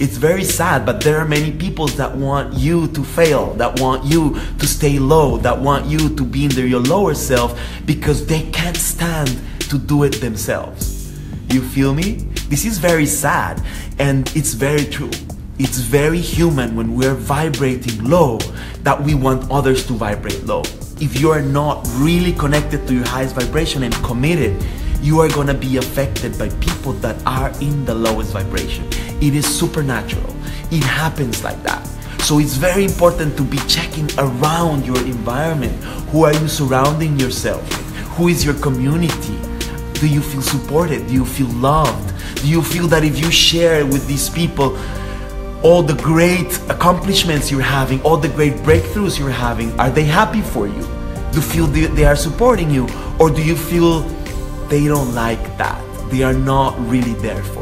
It's very sad, but there are many people that want you to fail, that want you to stay low, that want you to be in their, your lower self because they can't stand to do it themselves. You feel me? This is very sad and it's very true. It's very human when we're vibrating low that we want others to vibrate low. If you are not really connected to your highest vibration and committed, you are gonna be affected by people that are in the lowest vibration. It is supernatural. It happens like that. So it's very important to be checking around your environment. Who are you surrounding yourself with? Who is your community? Do you feel supported? Do you feel loved? Do you feel that if you share with these people all the great accomplishments you're having, all the great breakthroughs you're having, are they happy for you? Do you feel they are supporting you? Or do you feel they don't like that? They are not really there for